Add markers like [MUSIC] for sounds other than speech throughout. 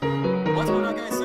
What's going on, guys?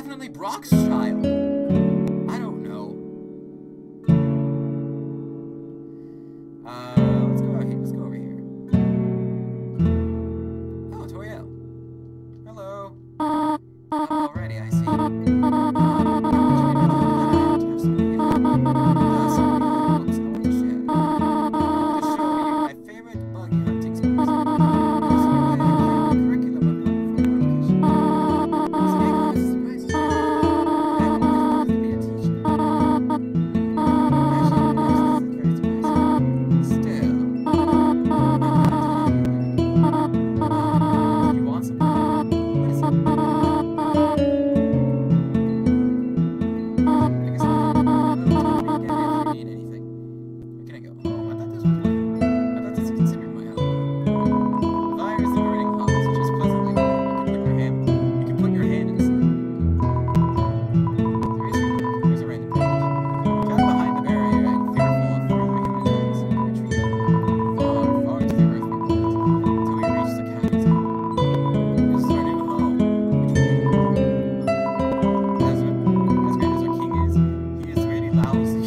definitely Brock's child. Is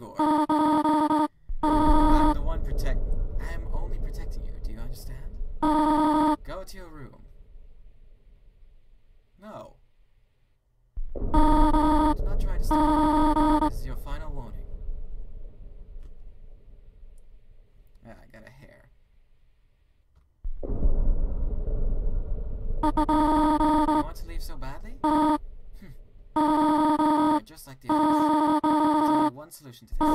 Asgore. [LAUGHS] I'm the one protect. I am only protecting you. Do you understand? [LAUGHS] Go to your room. No. Do [LAUGHS] not try to stop. Me. This is your final warning. Ah, I got a hair. You want to leave so badly? Hm. You're just like the solution to this.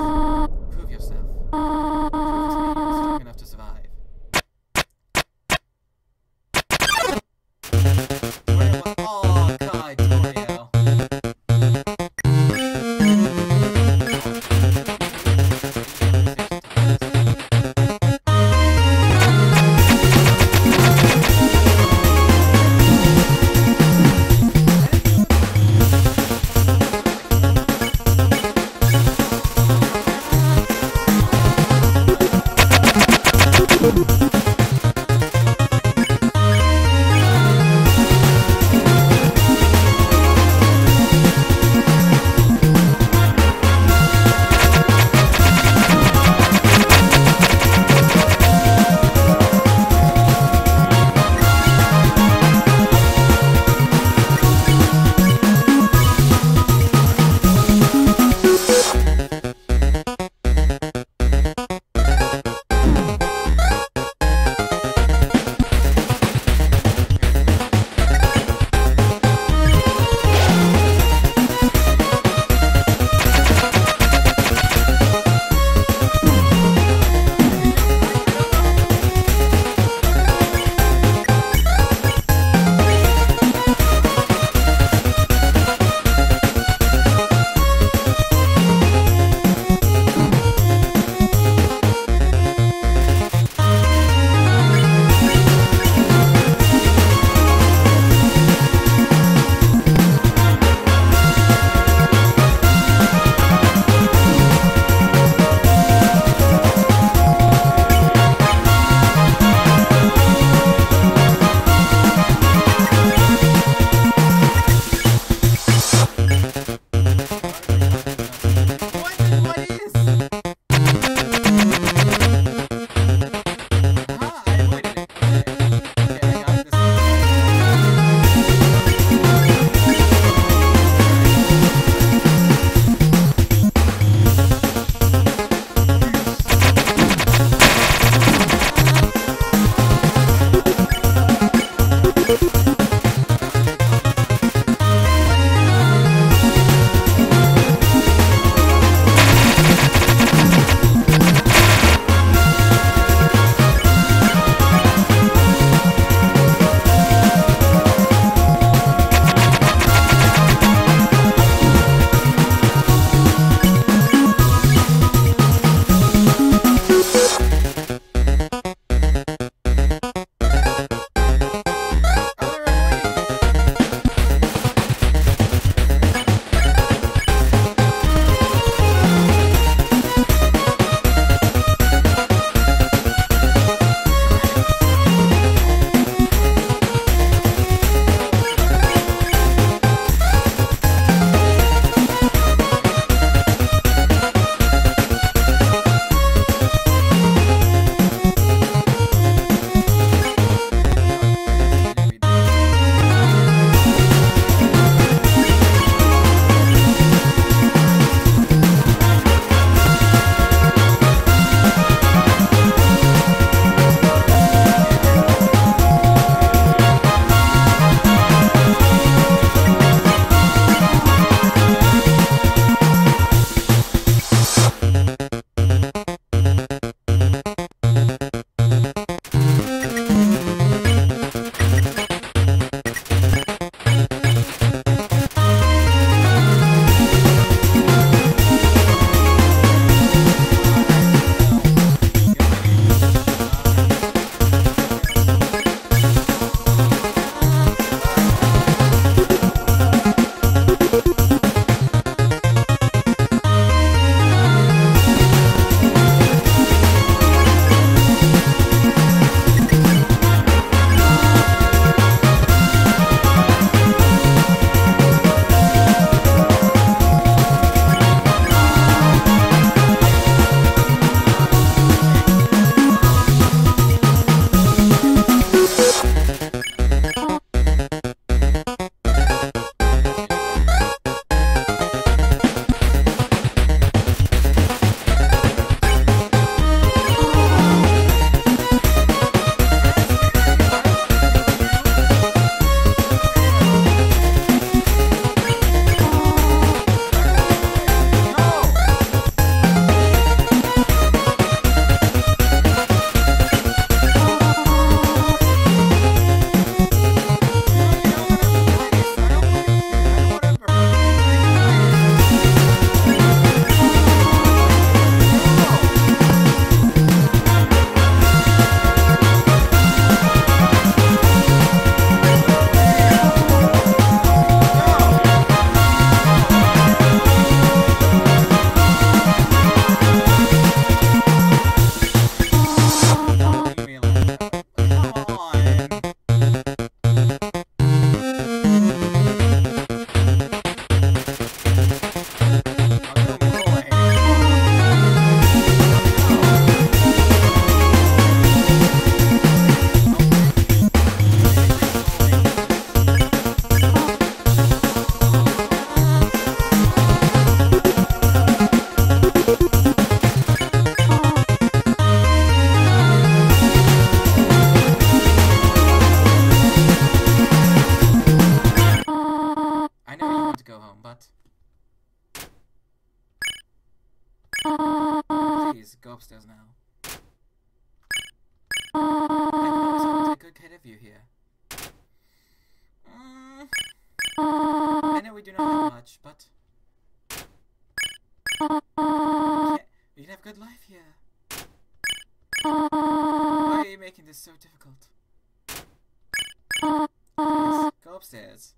Upstairs.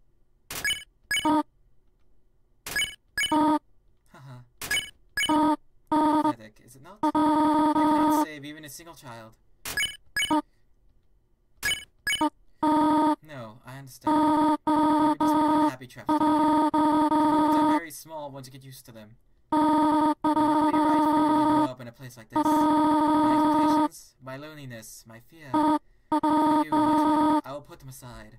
Haha. Uh-huh. Pathetic, is it not? Uh-huh. I cannot save even a single child. No, I understand. You're just trapped down. The are very small once you get used to them. Not be right for you to grow up in a place like this. My expectations, my loneliness, my fear. You, I will put them aside.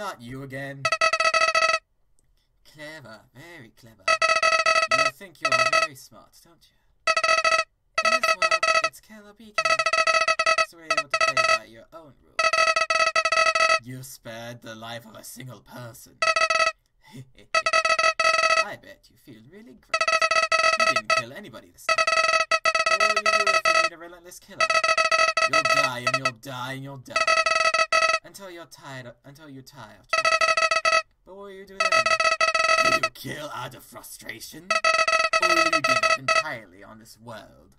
Not you again. Clever, very clever. You think you're very smart, don't you? In this world, it's killed. So we're able to play by your own rules. You spared the life of a single person. [LAUGHS] I bet you feel really great. You didn't kill anybody this time. Will you do if you meet a relentless killer? You'll die and you'll die and you'll die. Until you're tired of, until you tire of trying. But what will you do then? Will you kill out of frustration? Or will you give up entirely on this world?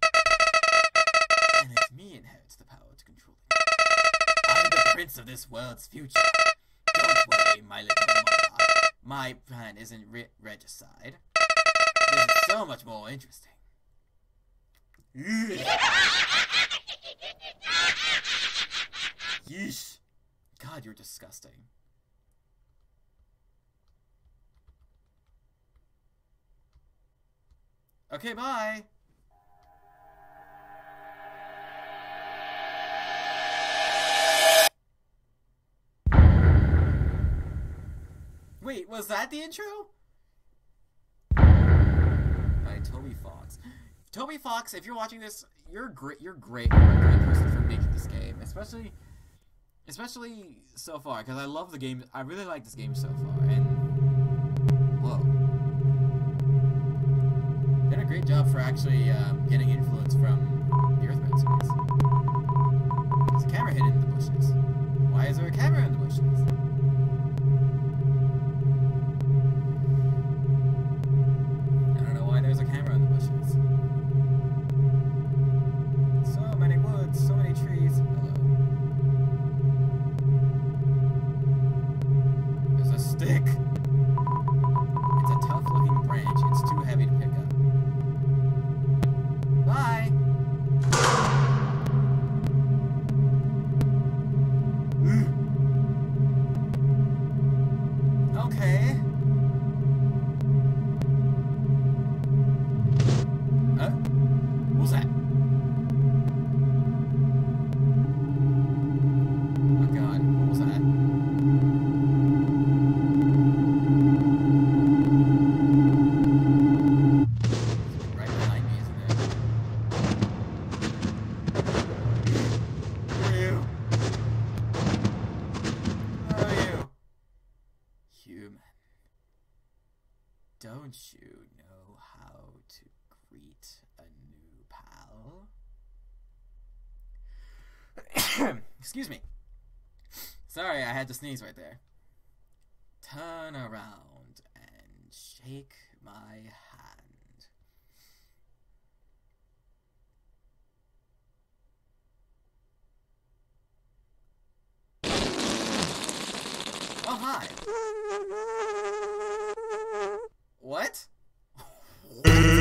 And let me inherit the power to control it. I'm the prince of this world's future. Don't worry, my little monarch. My plan isn't re- regicide. This is so much more interesting. Yeesh. [LAUGHS] God, you're disgusting. Okay, bye. Wait, was that the intro? By Toby Fox. Toby Fox, if you're watching this, you're great. You're great. You're a great person for making this game, especially, especially so far, because I love the game. I really like this game so far, and whoa, did a great job for actually um, getting influence from [COUGHS] Excuse me. Sorry, I had to sneeze right there. Turn around and shake my hand. Oh, hi. [LAUGHS] What? what? [LAUGHS]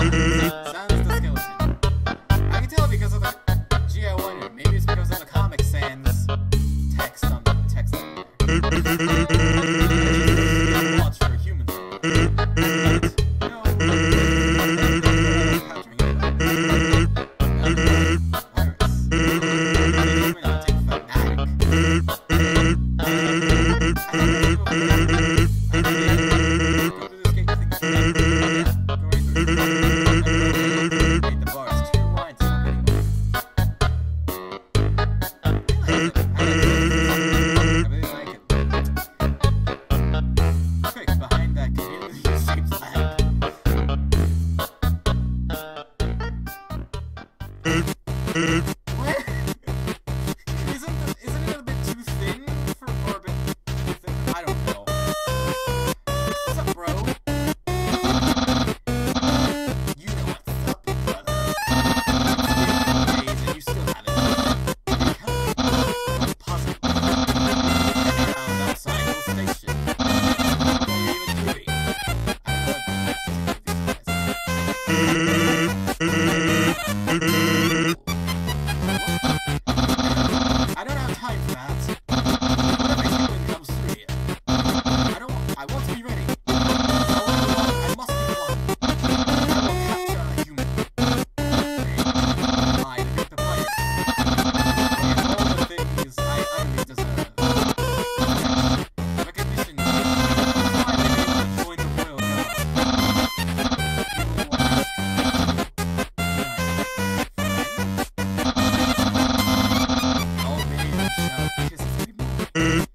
Hey. Uh.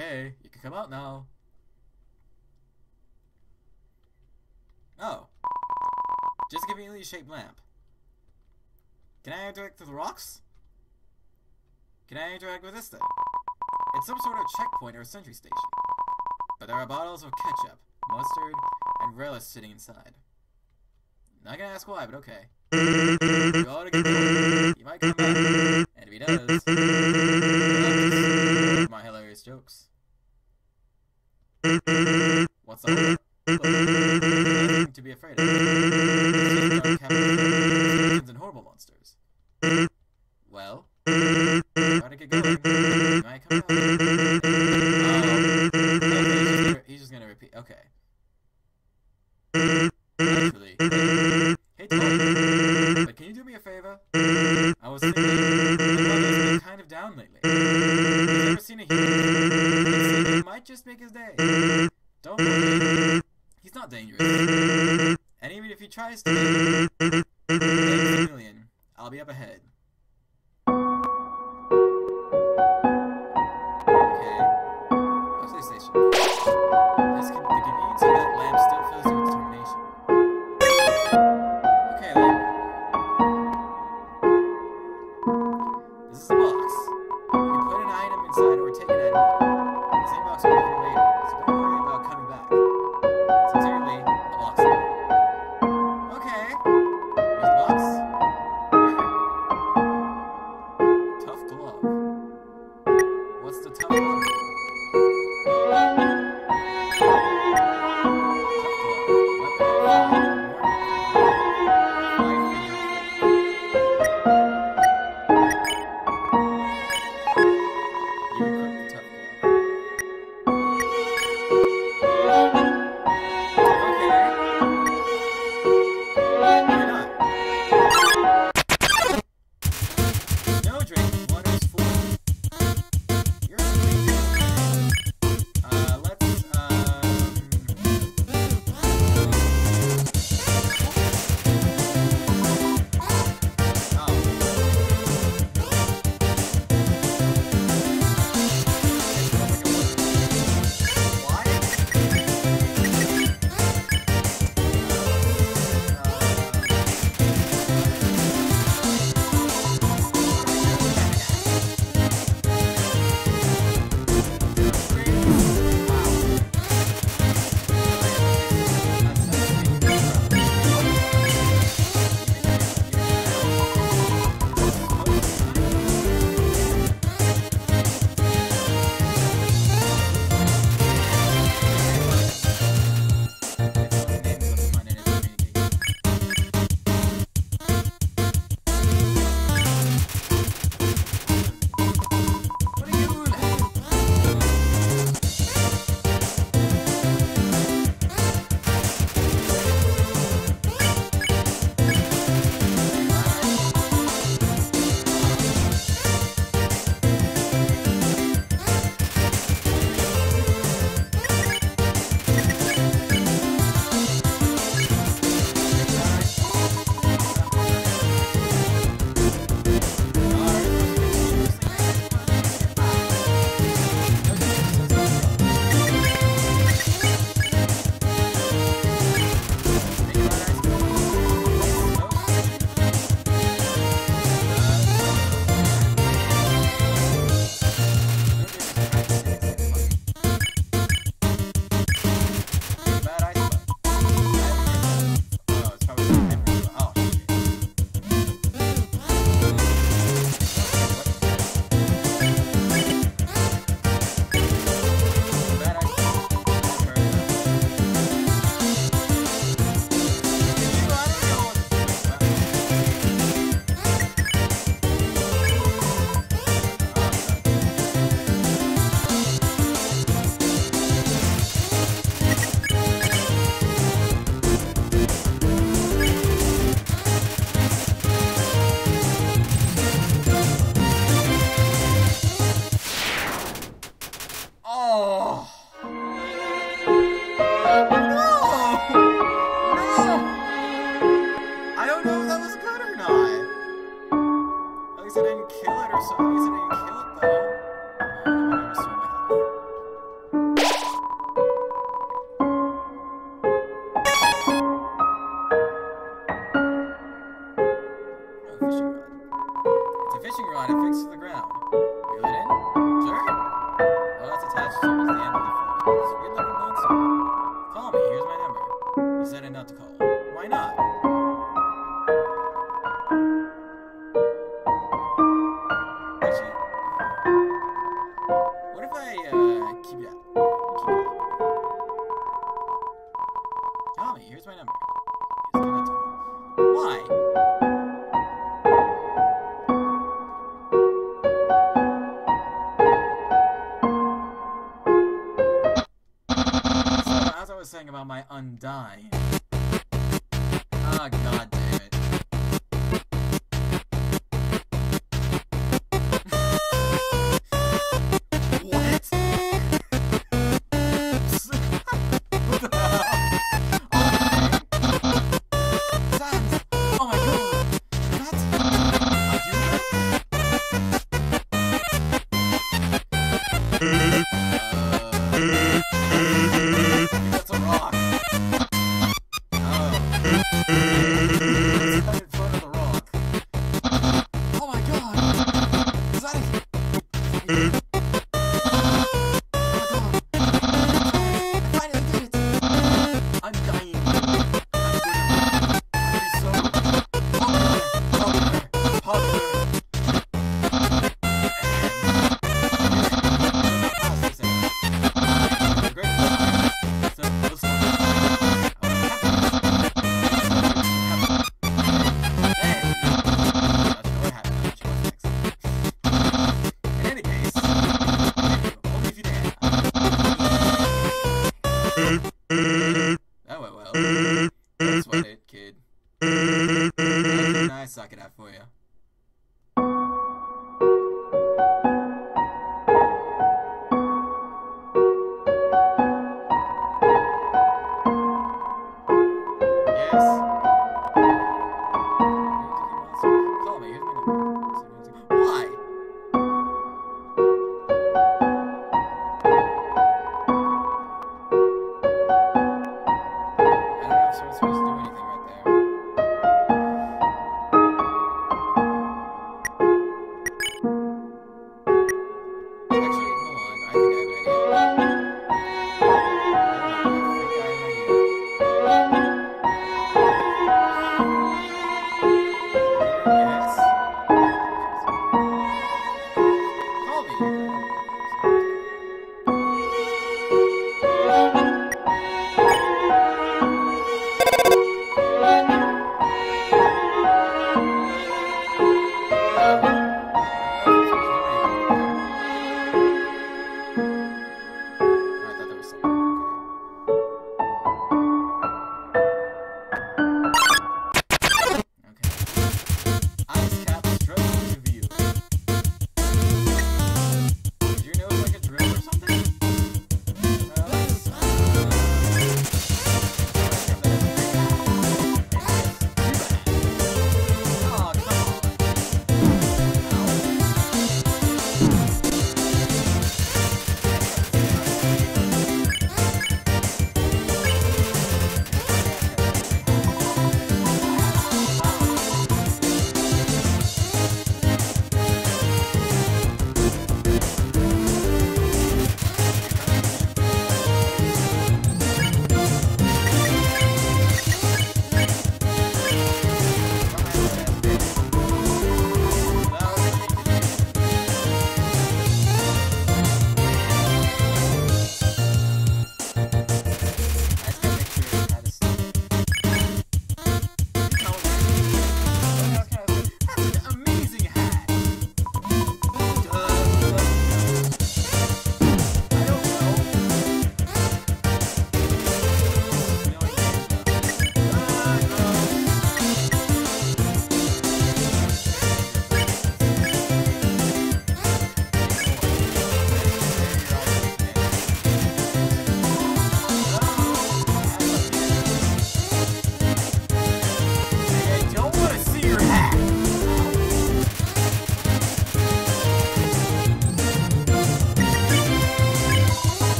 okay. You can come out now. Oh. Just give a conveniently shaped lamp. Can I interact with the rocks? Can I interact with this thing? It's some sort of checkpoint or sentry station. But there are bottles of ketchup, mustard, and relish sitting inside. Not gonna ask why, but okay. You might come back. And if he does, my hilarious jokes. What's up? Nothing to be afraid of. It's and horrible monsters. Well, oh, he's just gonna repeat. Okay. Actually. Like, can you do me a favor? I was thinking, been kind of down lately. I've seen a human. Might just make his day. Don't worry. He's not dangerous. And even if he tries to, million. I'll be up ahead.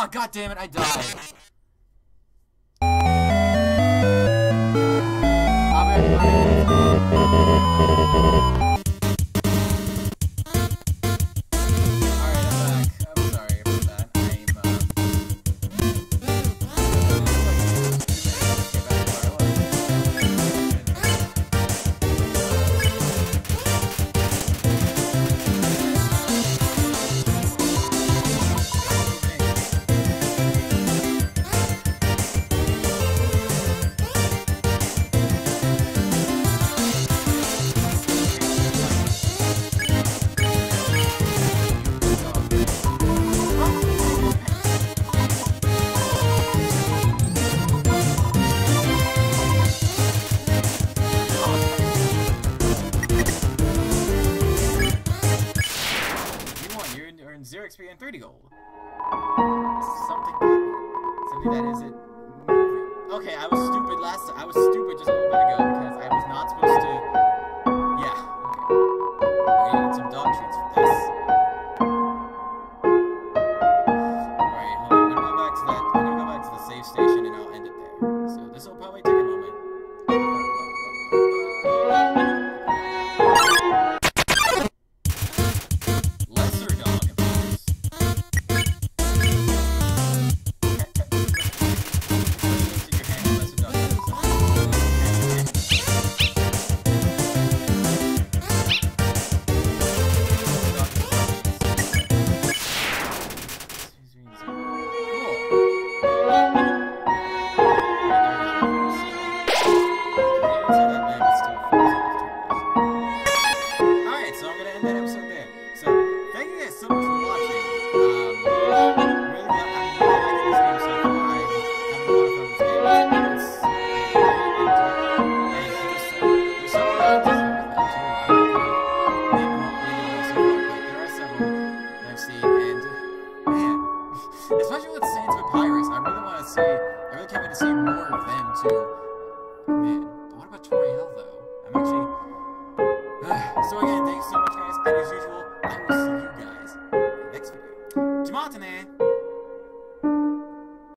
Ah, god damn it, I died.